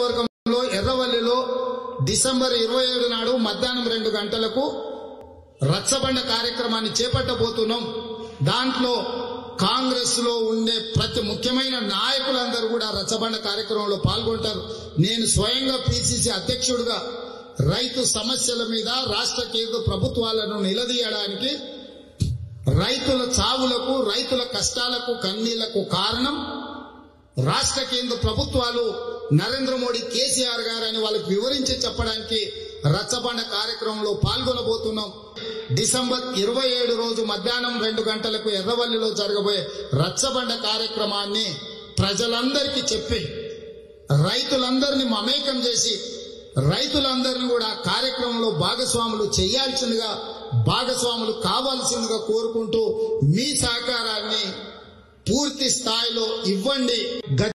నియోజకవర్గంలో ఎర్రవల్లిలో డిసెంబర్ ఇరవై ఏడు నాడు మధ్యాహ్నం రెండు గంటలకు రచ్చబండ కార్యక్రమాన్ని చేపట్టబోతున్నాం. దాంట్లో కాంగ్రెస్లో ఉండే ప్రతి ముఖ్యమైన నాయకులందరూ కూడా రచ్చబండ కార్యక్రమంలో పాల్గొంటారు. నేను స్వయంగా పిసిసి అధ్యక్షుడిగా రైతు సమస్యల మీద రాష్ట్ర కేంద్ర ప్రభుత్వాలను నిలదీయడానికి రైతుల చావులకు రైతుల కష్టాలకు కన్నీళ్ళకు కారణం రాష్ట్ర కేంద్ర ప్రభుత్వాలు నరేంద్ర మోడీ కేసీఆర్ గారు అని వాళ్ళకి వివరించి చెప్పడానికి రచ్చబండ కార్యక్రమంలో పాల్గొనబోతున్నాం. డిసెంబర్ ఇరవై ఏడు రోజు మధ్యాహ్నం రెండు గంటలకు ఎర్రవల్లిలో జరగబోయే రచ్చబండ కార్యక్రమాన్ని ప్రజలందరికీ చెప్పి రైతులందరినీ మమేకం చేసి రైతులందరినీ కూడా కార్యక్రమంలో భాగస్వాములు చేయాల్సిందిగా భాగస్వాములు కావాల్సిందిగా కోరుకుంటూ మీ సహకారాన్ని పూర్తి స్థాయిలో ఇవ్వండి.